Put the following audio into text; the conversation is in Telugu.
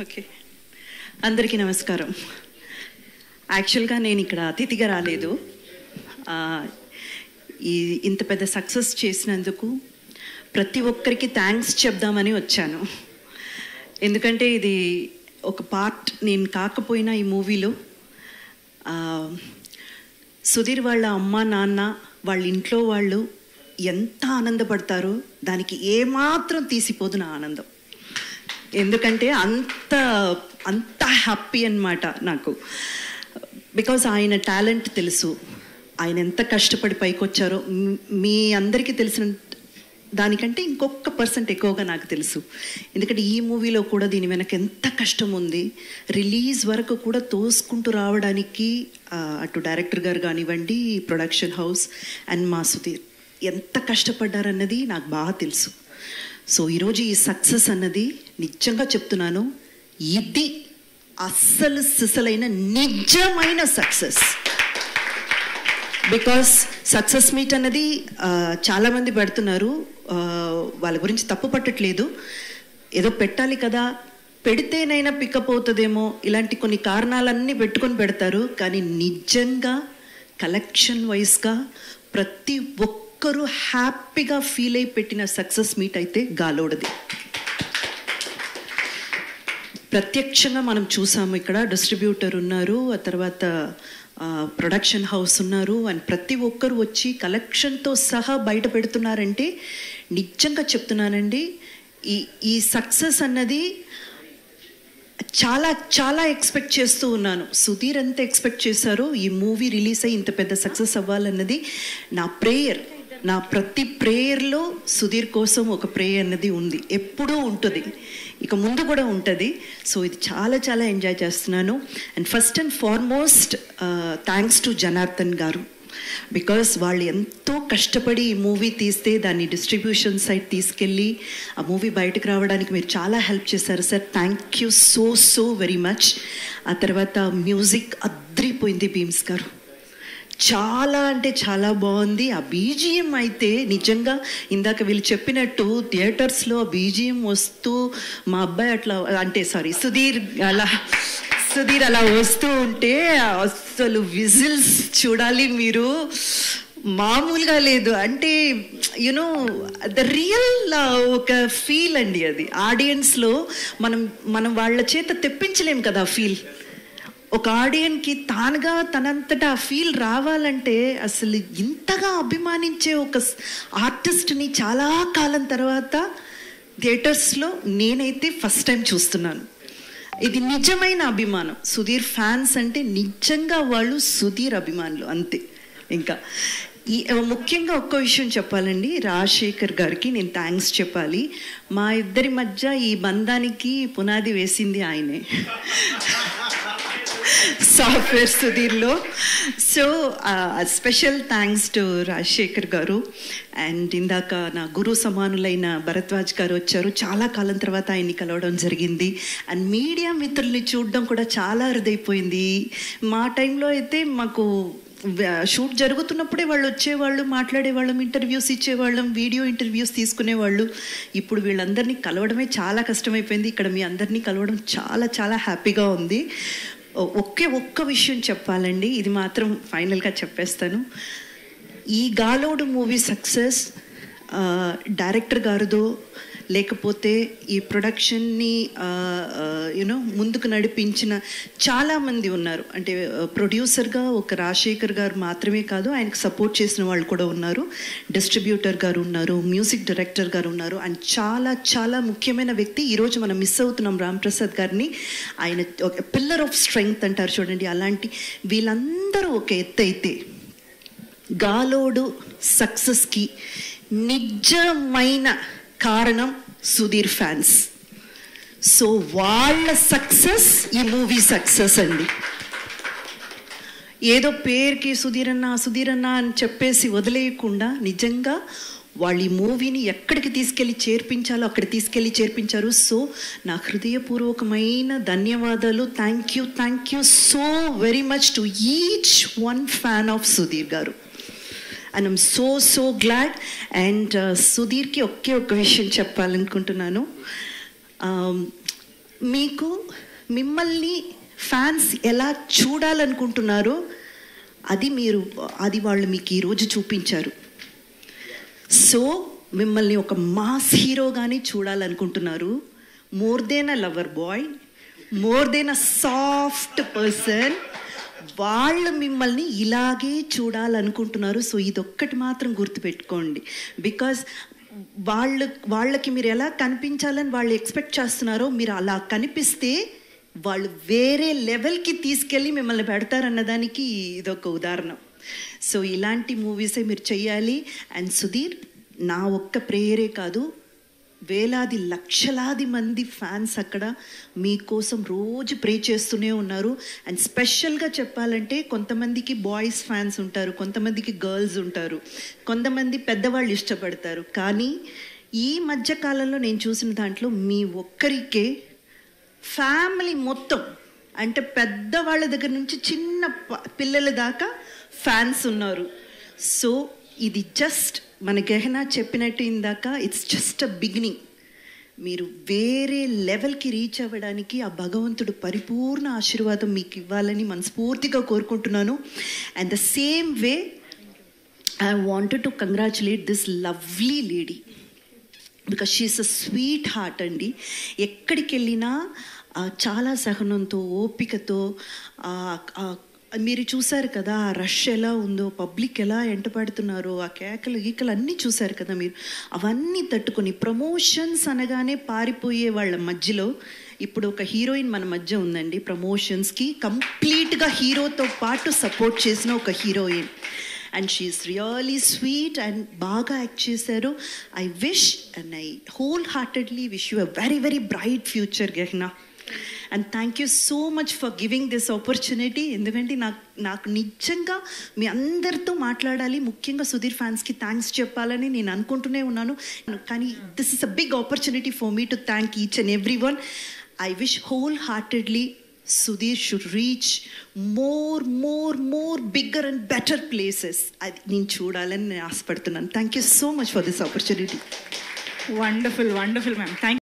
ఓకే. అందరికీ నమస్కారం. యాక్చువల్గా నేను ఇక్కడ అతిథిగా రాలేదు. ఈ ఇంత పెద్ద సక్సెస్ చేసినందుకు ప్రతి ఒక్కరికి థ్యాంక్స్ చెప్దామని వచ్చాను. ఎందుకంటే ఇది ఒక పార్ట్ నేను కాకపోయినా ఈ మూవీలో. సుధీర్ వాళ్ళ అమ్మ నాన్న వాళ్ళ ఇంట్లో వాళ్ళు ఎంత ఆనందపడతారో దానికి ఏమాత్రం తీసిపోదు నా ఆనందం. ఎందుకంటే అంత అంత హ్యాపీ అన్నమాట నాకు. బికాజ్ ఆయన టాలెంట్ తెలుసు. ఆయన ఎంత కష్టపడి పైకి వచ్చారో మీ అందరికీ తెలిసిన దానికంటే ఇంకొక పర్సెంట్ ఎక్కువగా నాకు తెలుసు. ఎందుకంటే ఈ మూవీలో కూడా దీని వెనక ఎంత కష్టం ఉంది రిలీజ్ వరకు కూడా తోసుకుంటూ రావడానికి అటు డైరెక్టర్ గారు కానివ్వండి ప్రొడక్షన్ హౌస్ అండ్ మా సుధీర్ ఎంత కష్టపడ్డారన్నది నాకు బాగా తెలుసు. సో ఈరోజు ఈ సక్సెస్ అన్నది నిజంగా చెప్తున్నాను. ఇది అస్సలు సిసలైన నిజమైన సక్సెస్ బికాస్ సక్సెస్ మీట్ అన్నది చాలామంది పెడుతున్నారు. వాళ్ళ గురించి తప్పు పట్టట్లేదు. ఏదో పెట్టాలి కదా. పెడితేనైనా పికప్ అవుతుందేమో. ఇలాంటి కొన్ని కారణాలన్నీ పెట్టుకొని పెడతారు. కానీ నిజంగా కలెక్షన్ వైస్గా ప్రతి ఒక్క ఒక్కరూ హ్యాపీగా ఫీల్ అయి పెట్టిన సక్సెస్ మీట్ అయితే గాలోడది. ప్రత్యక్షంగా మనం చూసాము ఇక్కడ డిస్ట్రిబ్యూటర్ ఉన్నారు ఆ తర్వాత ప్రొడక్షన్ హౌస్ ఉన్నారు అండ్ ప్రతి ఒక్కరు వచ్చి కలెక్షన్తో సహా బయట పెడుతున్నారంటే నిజంగా చెప్తున్నానండి ఈ ఈ సక్సెస్ అన్నది చాలా చాలా ఎక్స్పెక్ట్ చేస్తూ ఉన్నాను. సుధీర్ ఎంత ఎక్స్పెక్ట్ చేశారో ఈ మూవీ రిలీజ్ అయ్యి ఇంత పెద్ద సక్సెస్ అవ్వాలన్నది నా ప్రేయర్. నా ప్రతి ప్రేయర్లో సుధీర్ కోసం ఒక ప్రేయర్ అన్నది ఉంది. ఎప్పుడూ ఉంటుంది. ఇక ముందు కూడా ఉంటుంది. సో ఇది చాలా చాలా ఎంజాయ్ చేస్తున్నాను. And first and foremost thanks to Janardhan garu. Because వాళ్ళు ఎంతో కష్టపడి ఈ మూవీ తీస్తే దాన్ని డిస్ట్రిబ్యూషన్ సైట్ తీసుకెళ్ళి ఆ మూవీ బయటకు రావడానికి మీరు చాలా హెల్ప్ చేశారు sir. Thank you so so very much ఆ తర్వాత మ్యూజిక్ అద్రిపోయింది భీమ్స్ గారు. చాలా అంటే చాలా బాగుంది. ఆ బీజిఎం అయితే నిజంగా ఇందాక వీళ్ళు చెప్పినట్టు థియేటర్స్లో ఆ బీజిఎం వస్తూ మా అబ్బాయి అట్లా అంటే సారీ సుధీర్ అలా సుధీర్ అలా వస్తూ ఉంటే అసలు విజిల్స్ చూడాలి మీరు. మామూలుగా లేదు. అంటే యునో ద రియల్ ఒక ఫీల్ అండి అది. ఆడియన్స్లో మనం మనం వాళ్ళ చేత తెప్పించలేం కదా ఫీల్ ఒక ఆడియన్కి తానుగా తనంతటా ఫీల్ రావాలంటే అసలు ఇంతగా అభిమానించే ఒక ఆర్టిస్ట్ని చాలా కాలం తర్వాత థియేటర్స్లో నేనైతే ఫస్ట్ టైం చూస్తున్నాను. ఇది నిజమైన అభిమానం. సుధీర్ ఫ్యాన్స్ అంటే నిజంగా వాళ్ళు సుధీర్ అభిమానులు అంతే. ఇంకా ఈ ముఖ్యంగా ఒక్క విషయం చెప్పాలండి. రాజశేఖర్ గారికి నేను థ్యాంక్స్ చెప్పాలి. మా ఇద్దరి మధ్య ఈ బంధానికి పునాది వేసింది ఆయనే. Software సుధీర్లో. So special thanks to Rajasekhar garu. And ఇందాక నా గురు సమానులైన భరద్వాజ్ గారు వచ్చారు. చాలా కాలం తర్వాత ఆయన్ని కలవడం జరిగింది. అండ్ మీడియా మిత్రుల్ని చూడడం కూడా చాలా అరుదైపోయింది. మా టైంలో అయితే మాకు షూట్ జరుగుతున్నప్పుడే వాళ్ళు వచ్చేవాళ్ళు మాట్లాడేవాళ్ళం ఇంటర్వ్యూస్ ఇచ్చేవాళ్ళం వీడియో ఇంటర్వ్యూస్ తీసుకునేవాళ్ళు. ఇప్పుడు వీళ్ళందరినీ కలవడమే చాలా కష్టమైపోయింది. ఇక్కడ మీ అందరినీ కలవడం చాలా చాలా హ్యాపీగా ఉంది. ఒకే ఒక్క విషయం చెప్పాలండి. ఇది మాత్రం ఫైనల్గా చెప్పేస్తాను. ఈ గాలోడు మూవీ సక్సెస్ డైరెక్టర్ గారిదో లేకపోతే ఈ ప్రొడక్షన్ని యూనో ముందుకు నడిపించిన చాలామంది ఉన్నారు. అంటే ప్రొడ్యూసర్గా ఒక రాజశేఖర్ గారు మాత్రమే కాదు ఆయనకు సపోర్ట్ చేసిన వాళ్ళు కూడా ఉన్నారు. డిస్ట్రిబ్యూటర్ గారు ఉన్నారు మ్యూజిక్ డైరెక్టర్ గారు ఉన్నారు. అండ్ చాలా చాలా ముఖ్యమైన వ్యక్తి. ఈరోజు మనం మిస్ అవుతున్నాం రామ్ప్రసాద్ గారిని. ఆయన ఒక పిల్లర్ ఆఫ్ స్ట్రెంగ్త్ అంటారు చూడండి. అలాంటి వీళ్ళందరూ ఒక ఎత్తు అయితే గాలోడు సక్సెస్కి నిజమైన కారణం సుధీర్ ఫ్యాన్స్ సో వాళ్ళ సక్సెస్ ఈ మూవీ సక్సెస్ అండి ఏదో పేరుకి సుధీర్ సుధీరన్న సుధీర్ అన్న అని చెప్పేసి వదిలేయకుండా నిజంగా వాళ్ళు ఈ మూవీని ఎక్కడికి తీసుకెళ్ళి చేర్పించాలో అక్కడ తీసుకెళ్ళి చేర్పించారు. సో నా హృదయపూర్వకమైన ధన్యవాదాలు. Thank you thank you so very much to each one fan of Sudheer garu. And I'm so so glad and సుధీర్కి ఒకే ఒక విషయం చెప్పాలనుకుంటున్నాను. Um, మీకు మిమ్మల్ని ఫ్యాన్స్ ఎలా చూడాలనుకుంటున్నారో అది మీరు అది వాళ్ళు మీకు ఈరోజు చూపించారు. సో మిమ్మల్ని ఒక మాస్ హీరోగానే చూడాలనుకుంటున్నారు. More than a lover boy more than a soft person వాళ్ళు మిమ్మల్ని ఇలాగే చూడాలనుకుంటున్నారు. సో ఇదొక్కటి మాత్రం గుర్తుపెట్టుకోండి. బికాస్ వాళ్ళ వాళ్ళకి మీరు ఎలా కనిపించాలని వాళ్ళు ఎక్స్పెక్ట్ చేస్తున్నారో మీరు అలా కనిపిస్తే వాళ్ళు వేరే లెవెల్కి తీసుకెళ్ళి మిమ్మల్ని పెడతారన్నదానికి ఇదొక ఉదాహరణ. సో ఇలాంటి మూవీసే మీరు చేయాలి అండ్ సుధీర్ నా ఒక్క ప్రేయరే కాదు వేలాది లక్షలాది మంది ఫ్యాన్స్ అక్కడ మీకోసం రోజు ప్రే చేస్తూనే ఉన్నారు. అండ్ స్పెషల్గా చెప్పాలంటే కొంతమందికి బాయ్స్ ఫ్యాన్స్ ఉంటారు కొంతమందికి గర్ల్స్ ఉంటారు కొంతమంది పెద్దవాళ్ళు ఇష్టపడతారు. కానీ ఈ మధ్య కాలంలో నేను చూసిన దాంట్లో మీ ఒక్కరికే ఫ్యామిలీ మొత్తం అంటే పెద్దవాళ్ళ దగ్గర నుంచి చిన్న పిల్లల దాకా ఫ్యాన్స్ ఉన్నారు. సో ఇది జస్ట్ మన గెహనా చెప్పినట్టు ఇందాక ఇట్స్ జస్ట్ అ బిగినింగ్ మీరు వేరే లెవెల్కి రీచ్ అవ్వడానికి ఆ భగవంతుడు పరిపూర్ణ ఆశీర్వాదం మీకు ఇవ్వాలని మనస్ఫూర్తిగా కోరుకుంటున్నాను. And the same way I wanted to congratulate this lovely lady because she's a sweet heart అండి. ఎక్కడికి వెళ్ళినా చాలా సహనంతో ఓపికతో మీరు చూశారు కదా ఆ రష్ ఎలా ఉందో పబ్లిక్ ఎలా ఎంటపడుతున్నారో ఆ కేకలు గీకలు అన్నీ చూశారు కదా మీరు. అవన్నీ తట్టుకొని ప్రమోషన్స్ అనగానే పారిపోయే వాళ్ళ మధ్యలో ఇప్పుడు ఒక హీరోయిన్ మన మధ్య ఉందండి. ప్రమోషన్స్కి కంప్లీట్గా హీరోతో పాటు సపోర్ట్ చేసిన ఒక heroine and she's really sweet and బాగా యాక్ట్ చేశారు. I wish and I wholeheartedly wish you a very very bright future Gehna and thank you so much for giving this opportunity ఎందుకంటే నాకు నాకు నిజంగా మీ అందరితో మాట్లాడాలి. ముఖ్యంగా సుధీర్ ఫ్యాన్స్కి థ్యాంక్స్ చెప్పాలని నేను అనుకుంటూనే ఉన్నాను. కానీ this is a big opportunity for me to thank each and every one I wish wholeheartedly Sudheer should reach more more more bigger and better places అది నేను చూడాలని నేను ఆశపడుతున్నాను. Thank you so much for this opportunity wonderful wonderful ma'am thank